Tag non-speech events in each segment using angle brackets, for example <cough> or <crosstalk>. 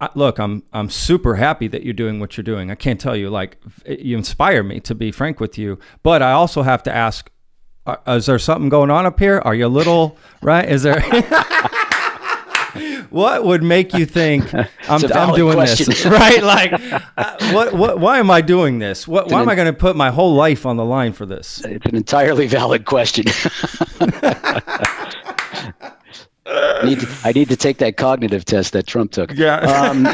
I, look, I'm I'm super happy that you're doing what you're doing. I can't tell you like you inspire me to be frank with you, but I also have to ask uh, is there something going on up here? Are you a little <laughs> right? Is there <laughs> What would make you think <laughs> I'm, I'm doing question. this? right? Like uh, what what why am I doing this? What why am I going to put my whole life on the line for this? It's an entirely valid question. I need, to, I need to take that cognitive test that Trump took. Yeah. Um,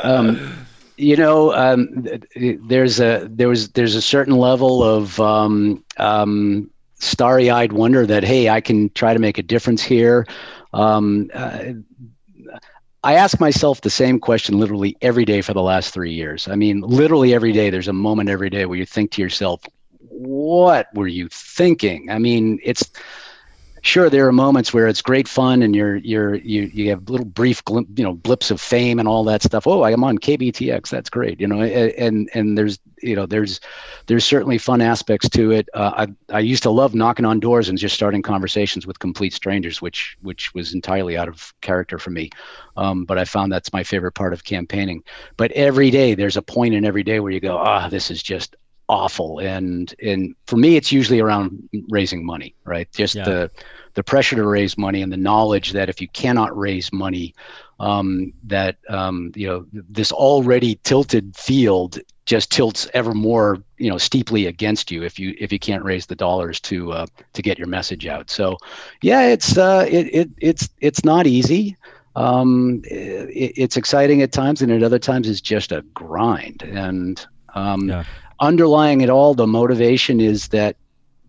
um, you know, um, there's a there was there's a certain level of um, um, starry-eyed wonder that hey, I can try to make a difference here. Um, uh, I ask myself the same question literally every day for the last three years. I mean, literally every day. There's a moment every day where you think to yourself, "What were you thinking?" I mean, it's sure there are moments where it's great fun and you're you're you you have little brief you know blips of fame and all that stuff. Oh i'm on kbtx that's great you know and and there's you know there's there's certainly fun aspects to it. Uh, i i used to love knocking on doors and just starting conversations with complete strangers which which was entirely out of character for me. Um, but i found that's my favorite part of campaigning. But every day there's a point in every day where you go ah oh, this is just awful. And and for me it's usually around raising money right? Just yeah. the the pressure to raise money and the knowledge that if you cannot raise money um, that um, you know this already tilted field just tilts ever more you know steeply against you if you if you can't raise the dollars to uh, to get your message out. So yeah it's uh, it, it it's it's not easy. Um, it, it's exciting at times and at other times it's just a grind. And um, yeah underlying it all, the motivation is that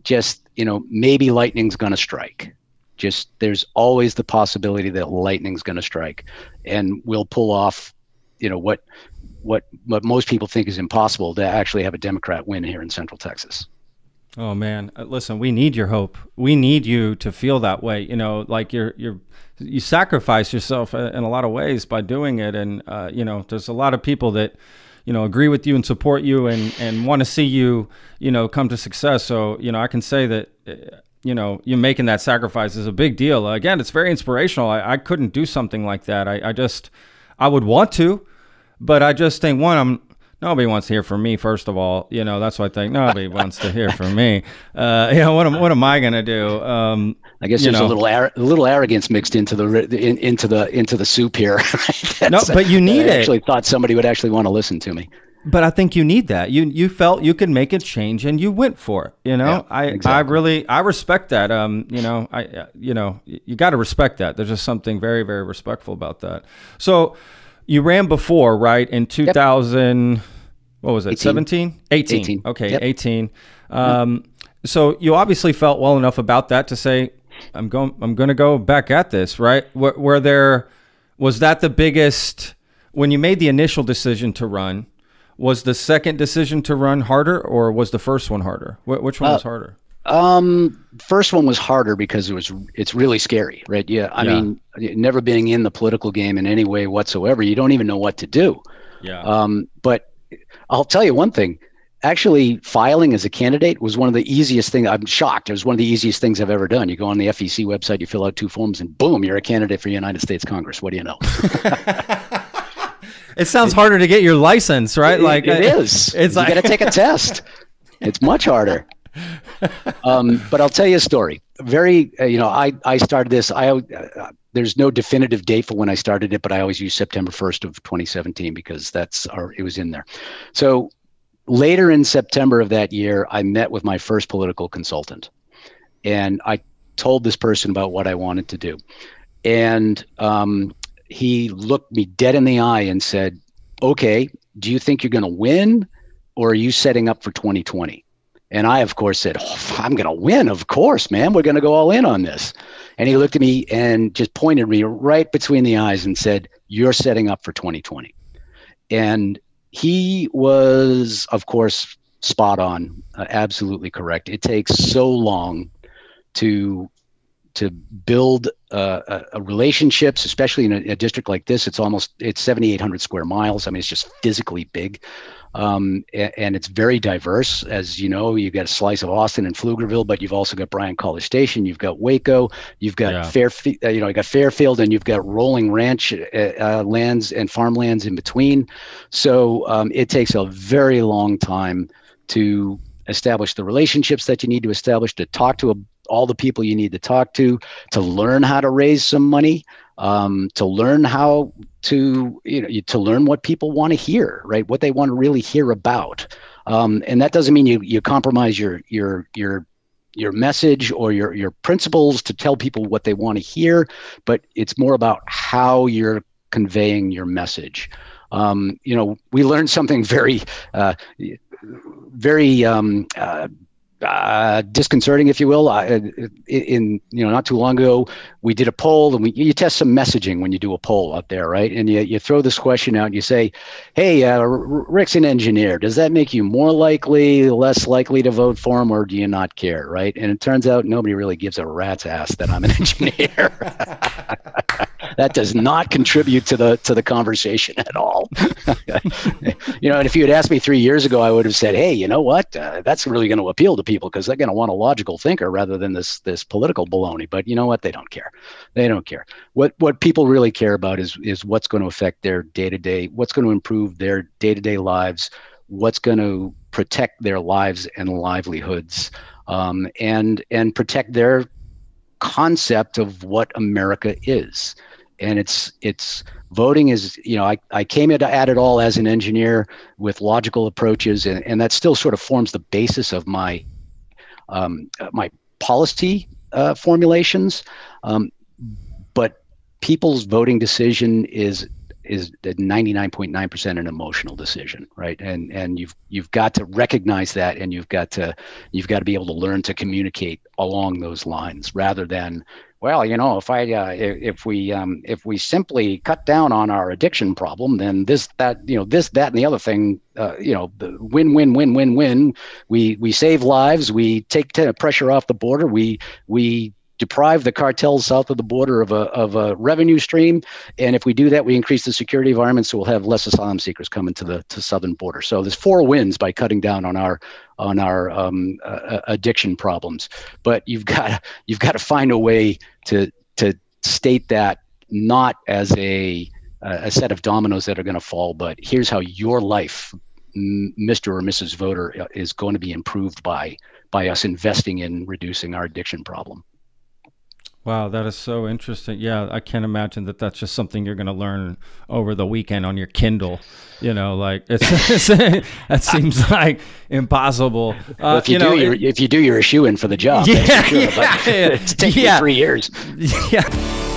just, you know, maybe lightning's going to strike. Just there's always the possibility that lightning's going to strike and we'll pull off, you know, what what what most people think is impossible to actually have a Democrat win here in Central Texas. Oh man, uh, listen, we need your hope. We need you to feel that way. You know, like you're you're you sacrifice yourself uh, in a lot of ways by doing it, and uh, you know, there's a lot of people that you know agree with you and support you and and want to see you you know come to success. So you know i can say that eh, you know you making that sacrifice is a big deal. Again it's very inspirational. I, I couldn't do something like that. I, I just i would want to but i just think one i'm nobody wants to hear from me. First of all, you know that's what I think. Nobody wants to hear from me. Uh, <laughs> you know what am what am I going to do? Um, I guess there's know. a little ar- a little arrogance mixed into the in, into the into the soup here. <laughs> no, but you need I it. Actually, thought somebody would actually want to listen to me. But I think you need that. You you felt you could make a change and you went for it. You know, yeah, I exactly. I really I respect that. Um, you know, I you know you got to respect that. There's just something very very respectful about that. So you ran before, right? In 2000. Yep what was it 17 18. 18. okay yep. 18 um, so you obviously felt well enough about that to say i'm going i'm going to go back at this right were, were there was that the biggest when you made the initial decision to run was the second decision to run harder or was the first one harder Wh- which one uh, was harder um, first one was harder because it was it's really scary, right? Yeah, I yeah. mean, never being in the political game in any way whatsoever, you don't even know what to do. Yeah. Um, but I'll tell you one thing. Actually, filing as a candidate was one of the easiest things. I'm shocked. It was one of the easiest things I've ever done. You go on the FEC website, you fill out two forms, and boom, you're a candidate for United States Congress. What do you know? <laughs> it sounds it, harder to get your license, right? It, like it is. It's you like... got to take a test. <laughs> It's much harder. Um, but I'll tell you a story. Very, uh, you know, I I started this. I uh, there's no definitive date for when I started it, but I always use September 1st of 2017 because that's our, it was in there. So later in September of that year, I met with my first political consultant and I told this person about what I wanted to do. And um, he looked me dead in the eye and said, okay, do you think you're going to win or are you setting up for 2020? And I, of course, said, oh, I'm going to win. Of course, man. We're going to go all in on this. And he looked at me and just pointed me right between the eyes and said, You're setting up for 2020. And he was, of course, spot on, uh, absolutely correct. It takes so long to to build uh, uh, relationships, especially in a, a, district like this. It's almost it's 7,800 square miles. I mean, it's just physically big, um, and, and, it's very diverse. As you know, you've got a slice of Austin and Pflugerville, but you've also got Bryan College Station. You've got Waco. You've got yeah. Fairfield. Uh, you know, you got Fairfield, and you've got rolling ranch uh, uh, lands and farmlands in between. So um, it takes a very long time to establish the relationships that you need to establish to talk to a, all the people you need to talk to to learn how to raise some money um, to learn how to you know to learn what people want to hear right? What they want to really hear about. Um, and that doesn't mean you you compromise your your your your message or your your principles to tell people what they want to hear but it's more about how you're conveying your message. Um, you know we learned something <laughs> very uh, very um, uh, uh, disconcerting, if you will. Uh, in you know, not too long ago, we did a poll, and we you test some messaging when you do a poll out there, right? And you you throw this question out, and you say, "Hey, uh, Rick's an engineer. Does that make you more likely, less likely to vote for him, or do you not care?" Right? And it turns out nobody really gives a rat's ass that I'm an <laughs> engineer. <laughs> that does not contribute to the to the conversation at all. <laughs> you know, and if you had asked me three years ago, I would have said, "Hey, you know what? Uh, that's really going to appeal to people because they're going to want a logical thinker rather than this this political baloney." But you know what? They don't care. They don't care. What what people really care about is is what's going to affect their day to day, what's going to improve their day to day lives, what's going to protect their lives and livelihoods, um, and and protect their concept of what America is and it's it's voting is you know I, I came at, at it all as an engineer with logical approaches and, and that still sort of forms the basis of my um, my policy uh, formulations. Um, but people's voting decision is is 99.9% an emotional decision right and and you've you've got to recognize that and you've got to you've got to be able to learn to communicate along those lines rather than well, you know, if I uh, if we um, if we simply cut down on our addiction problem, then this that you know this that and the other thing, uh, you know, the win win win win win. We we save lives. We take pressure off the border. We we deprive the cartels south of the border of a, of a revenue stream. And if we do that, we increase the security environment, so we'll have less asylum seekers coming to the to southern border. So there's four wins by cutting down on our on our um, uh, addiction problems. But you've got you've got to find a way to to state that not as a a set of dominoes that are going to fall, but here's how your life, Mr. or Mrs. Voter, uh, is going to be improved by by us investing in reducing our addiction problem. Wow, that is so interesting. Yeah, I can't imagine that that's just something you're going to learn over the weekend on your Kindle. You know, like <laughs> it's, it's that seems like impossible. Uh, well, if you, you know, do, it, if you do, you're a shoo in for the job. Yeah, sure, yeah, <laughs> it's taken yeah. three years. <laughs> Yeah.